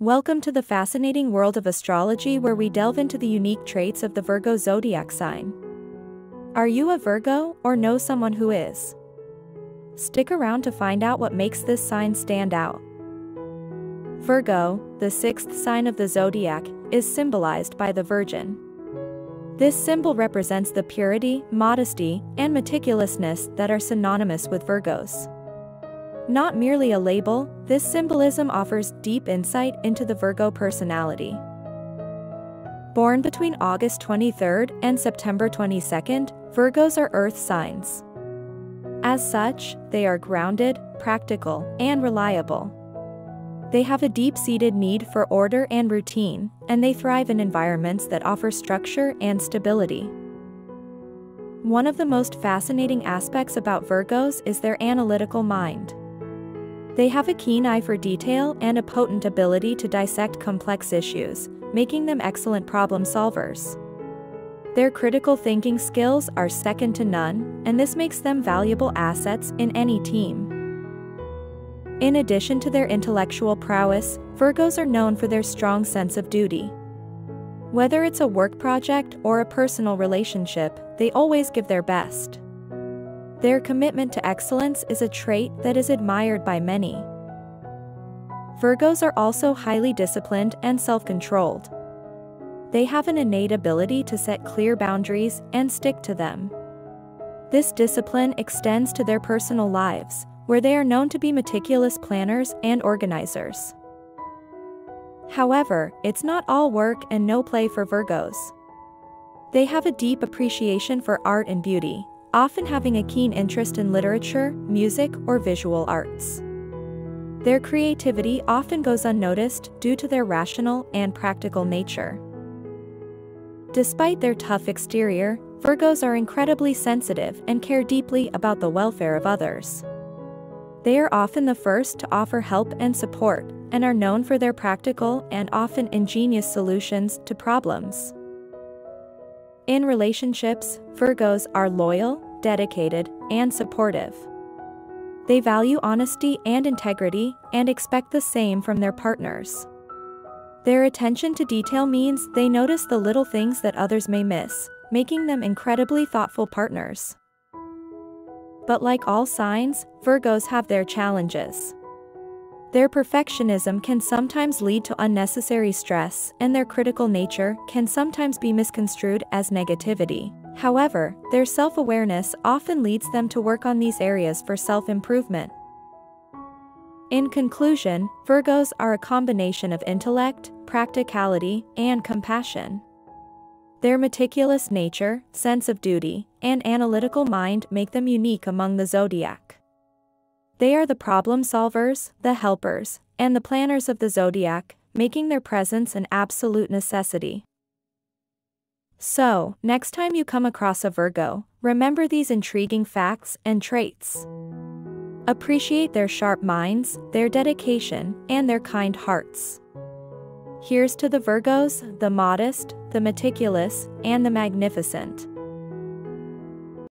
Welcome to the fascinating world of astrology where we delve into the unique traits of the Virgo zodiac sign. Are you a Virgo or know someone who is? Stick around to find out what makes this sign stand out. Virgo, the sixth sign of the zodiac, is symbolized by the Virgin. This symbol represents the purity, modesty, and meticulousness that are synonymous with Virgos. Not merely a label, this symbolism offers deep insight into the Virgo personality. Born between August 23 and September 22, Virgos are earth signs. As such, they are grounded, practical, and reliable. They have a deep-seated need for order and routine, and they thrive in environments that offer structure and stability. One of the most fascinating aspects about Virgos is their analytical mind. They have a keen eye for detail and a potent ability to dissect complex issues, making them excellent problem solvers. Their critical thinking skills are second to none, and this makes them valuable assets in any team. In addition to their intellectual prowess, Virgos are known for their strong sense of duty. Whether it's a work project or a personal relationship, they always give their best. Their commitment to excellence is a trait that is admired by many. Virgos are also highly disciplined and self-controlled. They have an innate ability to set clear boundaries and stick to them. This discipline extends to their personal lives, where they are known to be meticulous planners and organizers. However, it's not all work and no play for Virgos. They have a deep appreciation for art and beauty, often having a keen interest in literature, music, or visual arts. Their creativity often goes unnoticed due to their rational and practical nature. Despite their tough exterior, Virgos are incredibly sensitive and care deeply about the welfare of others. They are often the first to offer help and support, and are known for their practical and often ingenious solutions to problems. In relationships, Virgos are loyal, dedicated, and supportive. They value honesty and integrity and expect the same from their partners. Their attention to detail means they notice the little things that others may miss, making them incredibly thoughtful partners. But like all signs, Virgos have their challenges. Their perfectionism can sometimes lead to unnecessary stress, and their critical nature can sometimes be misconstrued as negativity. However, their self-awareness often leads them to work on these areas for self-improvement. In conclusion, Virgos are a combination of intellect, practicality, and compassion. Their meticulous nature, sense of duty, and analytical mind make them unique among the zodiac. They are the problem solvers, the helpers, and the planners of the zodiac, making their presence an absolute necessity. So, next time you come across a Virgo, remember these intriguing facts and traits. Appreciate their sharp minds, their dedication, and their kind hearts. Here's to the Virgos, the modest, the meticulous, and the magnificent.